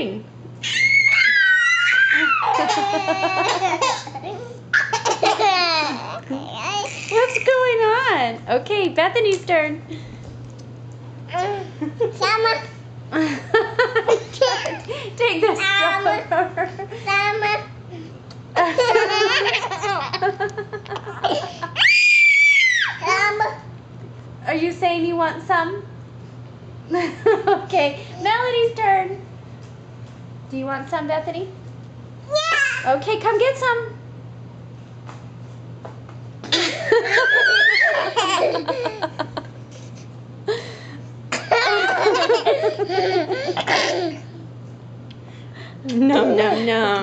doing? What's going on? Okay, Bethany's turn. Sama, Take this. sama. Sama. Are you saying you want some? okay, Melody's turn. Do you want some, Bethany? Yeah. Okay, come get some. no, no, no.